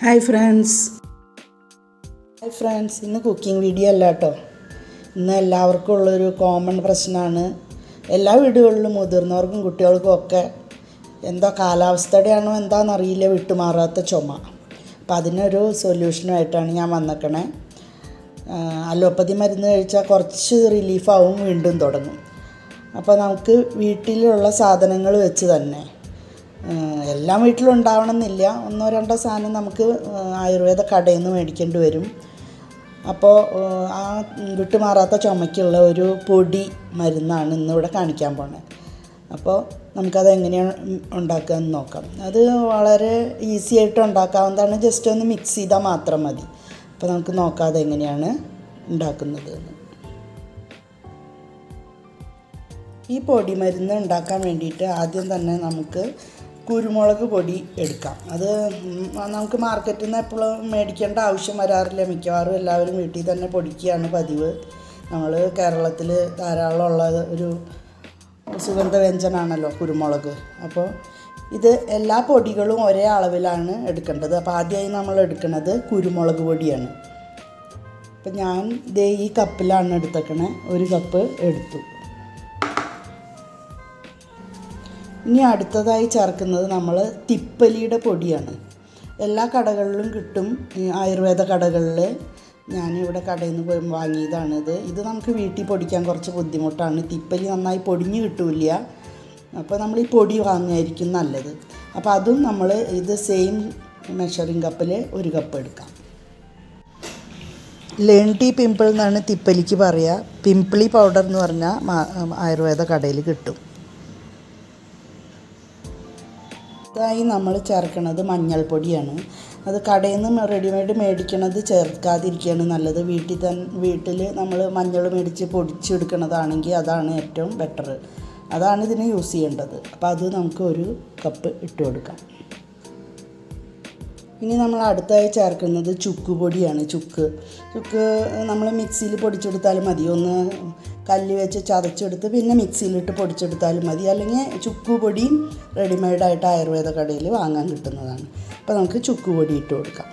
Hi friends hi friends ഇന്ന് cooking video അല്ല കേട്ടോ ഇന്ന് എല്ലാവർക്കും ഉള്ളൊരു കോമൺ പ്രശ്നമാണ് എല്ലാ വീടുകളിലും മുതിർന്നവർക്കും കുട്ടികൾക്കും ഒക്കെ എന്തോ കാലാവസ്ഥയുടെയാണോ എന്താണെന്നറിയില്ല വിട്ടുമാറാത്ത ചുമ. അപ്പം അതിനൊരു സൊല്യൂഷനുമായിട്ടാണ് ഞാൻ വന്നേക്കണേ. അലോപ്പതി മരുന്ന് കഴിച്ചാൽ കുറച്ച് റിലീഫാവും വീണ്ടും തുടങ്ങും. അപ്പോൾ നമുക്ക് വീട്ടിലുള്ള സാധനങ്ങൾ വെച്ച് തന്നെ എല്ലാം വീട്ടിലും ഉണ്ടാവണമെന്നില്ല ഒന്നോ രണ്ടോ സാധനം നമുക്ക് ആയുർവേദ കടയിൽ നിന്ന് മേടിക്കേണ്ടി വരും. അപ്പോൾ ആ വിട്ടുമാറാത്ത ചുമക്കുള്ള ഒരു പൊടി മരുന്നാണ് ഇന്നിവിടെ കാണിക്കാൻ പോണത് അപ്പോൾ നമുക്കത് എങ്ങനെയാണ് ഉണ്ടാക്കുക എന്ന് നോക്കാം. അത് വളരെ ഈസി ആയിട്ട് ഉണ്ടാക്കാവുന്നതാണ്. ജസ്റ്റ് ഒന്ന് മിക്സ് ചെയ്താൽ മാത്രം മതി. അപ്പോൾ നമുക്ക് നോക്കാം അതെങ്ങനെയാണ് ഉണ്ടാക്കുന്നത് എന്ന്. ഈ പൊടി മരുന്ന് ഉണ്ടാക്കാൻ വേണ്ടിയിട്ട് ആദ്യം തന്നെ നമുക്ക് കുരുമുളക് പൊടി എടുക്കാം. അത് നമുക്ക് മാർക്കറ്റിൽ നിന്ന് എപ്പോഴും മേടിക്കേണ്ട ആവശ്യം വരാറില്ല. മിക്കവാറും എല്ലാവരും വീട്ടിൽ തന്നെ പൊടിക്കുകയാണ് പതിവ്. നമ്മൾ കേരളത്തിൽ ധാരാളം ഉള്ള ഒരു സുഗന്ധവ്യഞ്ജനാണല്ലോ കുരുമുളക്. അപ്പോൾ ഇത് എല്ലാ പൊടികളും ഒരേ അളവിലാണ് എടുക്കേണ്ടത്. അപ്പോൾ ആദ്യമായി നമ്മൾ എടുക്കുന്നത് കുരുമുളക് പൊടിയാണ്. അപ്പം ഞാൻ ദേ ഈ കപ്പിലാണ് എടുത്തേക്കണേ. ഒരു കപ്പ് എടുത്തു. ഇനി അടുത്തതായി ചേർക്കുന്നത് നമ്മൾ തിപ്പലിയുടെ പൊടിയാണ്. എല്ലാ കടകളിലും കിട്ടും ആയുർവേദ കടകളിൽ ഞാനിവിടെ കടയിൽ നിന്ന് പോയി വാങ്ങിയതാണിത് ഇത്. നമുക്ക് വീട്ടിൽ പൊടിക്കാൻ കുറച്ച് ബുദ്ധിമുട്ടാണ്. തിപ്പലി നന്നായി പൊടിഞ്ഞ് കിട്ടില്ല. അപ്പോൾ നമ്മൾ ഈ പൊടി വാങ്ങുമായിരിക്കും നല്ലത്. അപ്പോൾ അതും നമ്മൾ ഇത് സെയിം മെഷറിംഗ് കപ്പിൽ ഒരു കപ്പ് എടുക്കാം. ലേൺ ടീ പിമ്പിൾ എന്നാണ് തിപ്പലിക്ക് പറയുക പിമ്പിളി പൗഡർ എന്ന് പറഞ്ഞാൽ ആയുർവേദ കടയിൽ കിട്ടും. ഇതായി നമ്മൾ ചേർക്കുന്നത് മഞ്ഞൾപ്പൊടിയാണ്. അത് കടയിൽ നിന്ന് റെഡിമെയ്ഡ് മേടിക്കണത് ചേർക്കാതിരിക്കുകയാണ് നല്ലത്. വീട്ടിൽ തന്നെ വീട്ടിൽ നമ്മൾ മഞ്ഞൾ മേടിച്ച് പൊടിച്ചെടുക്കണതാണെങ്കിൽ അതാണ് ഏറ്റവും ബെറ്റർ അതാണ് ഇതിന് യൂസ് ചെയ്യേണ്ടത്. അപ്പോൾ അത് നമുക്ക് ഒരു കപ്പ് ഇട്ട് കൊടുക്കാം. ഇനി നമ്മൾ അടുത്തായി ചേർക്കുന്നത് ചുക്ക് പൊടിയാണ്. ചുക്ക് ചുക്ക് നമ്മൾ മിക്സിയിൽ പൊടിച്ചെടുത്താലും മതി. ഒന്ന് കല്ല് വെച്ച് ചതച്ചെടുത്ത് പിന്നെ മിക്സിയിലിട്ട് പൊടിച്ചെടുത്താലും മതി. അല്ലെങ്കിൽ ചുക്കുപൊടിയും റെഡിമെയ്ഡായിട്ട് ആയുർവേദ കടയിൽ വാങ്ങാൻ കിട്ടുന്നതാണ്. അപ്പോൾ നമുക്ക് ചുക്കുപൊടി ഇട്ട് കൊടുക്കാം.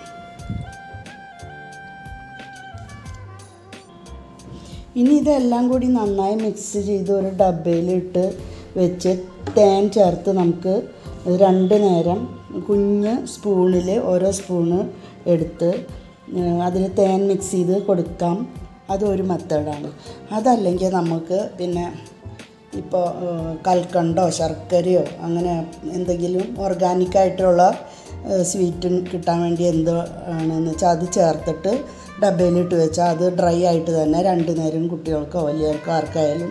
ഇനി ഇതെല്ലാം കൂടി നന്നായി മിക്സ് ചെയ്ത് ഒരു ഡബയിലിട്ട് വെച്ച് തേൻ ചേർത്ത് നമുക്ക് രണ്ട് നേരം കുഞ്ഞ് സ്പൂണിൽ ഓരോ സ്പൂണ് എടുത്ത് അതിൽ തേൻ മിക്സ് ചെയ്ത് കൊടുക്കാം. അതൊരു മെത്തേഡാണ്. അതല്ലെങ്കിൽ നമുക്ക് പിന്നെ ഇപ്പോൾ കൽക്കണ്ടോ ശർക്കരയോ അങ്ങനെ എന്തെങ്കിലും ഓർഗാനിക്കായിട്ടുള്ള സ്വീറ്റ് കിട്ടാൻ വേണ്ടി എന്തോ ആണെന്ന് വെച്ചാൽ അത് ചേർത്തിട്ട് ഡബയിലിട്ട് വെച്ചാൽ അത് ഡ്രൈ ആയിട്ട് തന്നെ രണ്ടു നേരം കുട്ടികൾക്കോ വലിയവർക്കോ ആർക്കായാലും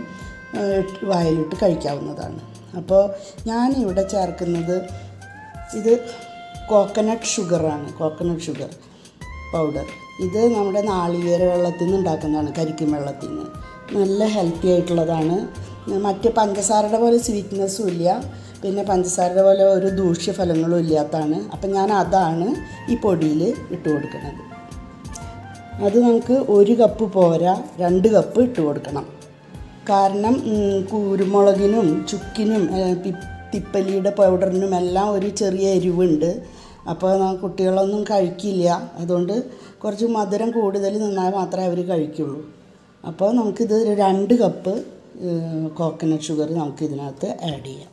വായിലിട്ട് കഴിക്കാവുന്നതാണ്. അപ്പോൾ ഞാനിവിടെ ചേർക്കുന്നത് ഇത് കോക്കനട്ട് ഷുഗറാണ് കോക്കനട്ട് ഷുഗർ പൗഡർ ഇത് നമ്മുടെ നാളികേര വെള്ളത്തിൽ നിന്ന് ഉണ്ടാക്കുന്നതാണ് കരിക്കും വെള്ളത്തിൽ നിന്ന് നല്ല ഹെൽത്തി ആയിട്ടുള്ളതാണ്. മറ്റ് പഞ്ചസാരയുടെ പോലെ സ്വീറ്റ്നെസ്സും ഇല്ല. പിന്നെ പഞ്ചസാരയുടെ പോലെ ഒരു ദൂഷ്യഫലങ്ങളും ഇല്ലാത്തതാണ്. അപ്പം ഞാൻ അതാണ് ഈ പൊടിയിൽ ഇട്ട് കൊടുക്കുന്നത് അത് നമുക്ക് ഒരു കപ്പ് പോരാ രണ്ട് കപ്പ് ഇട്ട് കൊടുക്കണം. കാരണം കുരുമുളകിനും ചുക്കിനും തിപ്പലിയുടെ പൗഡറിനും എല്ലാം ഒരു ചെറിയ എരിവുണ്ട്. അപ്പോൾ കുട്ടികളൊന്നും കഴിക്കില്ല. അതുകൊണ്ട് കുറച്ച് മധുരം കൂടുതൽ നിന്നാൽ മാത്രമേ അവർ കഴിക്കുള്ളൂ. അപ്പോൾ നമുക്കിത് ഒരു രണ്ട് കപ്പ് കോക്കനട്ട് ഷുഗർ നമുക്ക് ഇതിനകത്ത് ആഡ് ചെയ്യാം.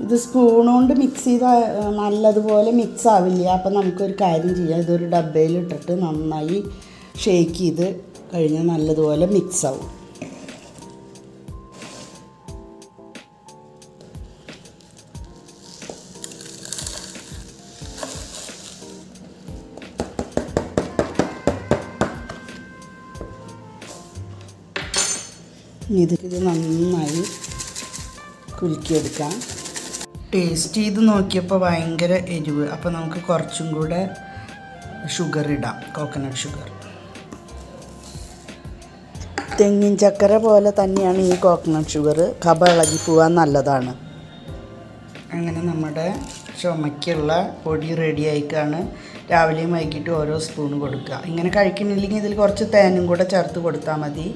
ഇത് സ്പൂൺ കൊണ്ട് മിക്സ് ചെയ്ത നല്ലതുപോലെ മിക്സ് ആവില്ല. അപ്പം നമുക്കൊരു കാര്യം ചെയ്യാം. ഇതൊരു ഡബ്ബയിൽ നന്നായി ഷേക്ക് ചെയ്ത് കഴിഞ്ഞാൽ നല്ലതുപോലെ മിക്സ് ആവും. ഇത് ഇത് നന്നായി കുലുക്കിയെടുക്കാം. ടേസ്റ്റ് ചെയ്ത് നോക്കിയപ്പോൾ ഭയങ്കര എരിവ്. അപ്പോൾ നമുക്ക് കുറച്ചും കൂടെ ഷുഗർ ഇടാം. കോക്കനട്ട് ഷുഗർ തെങ്ങിൻ ചക്കര പോലെ തന്നെയാണ് ഈ കോക്കനട്ട് ഷുഗർ കബ ഇളകി പോകാൻ നല്ലതാണ്. അങ്ങനെ നമ്മുടെ ചുമയ്ക്കുള്ള പൊടി റെഡി ആയിക്കാണ്. രാവിലെയും വൈകിട്ടും ഓരോ സ്പൂൺ കൊടുക്കുക. ഇങ്ങനെ കഴിക്കുന്നില്ലെങ്കിൽ ഇതിൽ കുറച്ച് തേനും കൂടെ ചേർത്ത് കൊടുത്താൽ മതി.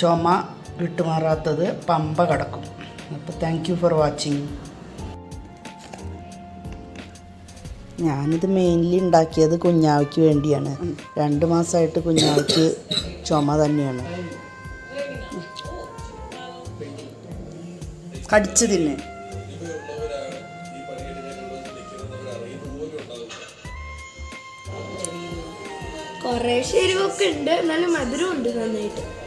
ചുമ വിട്ടുമാറാത്തത് പമ്പ കടക്കും. അപ്പോൾ താങ്ക് യു ഫോർ വാച്ചിങ് ഞാനിത് മെയിൻലി ഉണ്ടാക്കിയത് കുഞ്ഞാവയ്ക്ക് വേണ്ടിയാണ്. രണ്ട് മാസമായിട്ട് കുഞ്ഞാവയ്ക്ക് ചുമ തന്നെയാണ്. കടിച്ചു തിന്നെ. കുറേ എരിവൊക്കെ ഉണ്ട്. എന്നാലും മധുരമുണ്ട് നന്നായിട്ട്.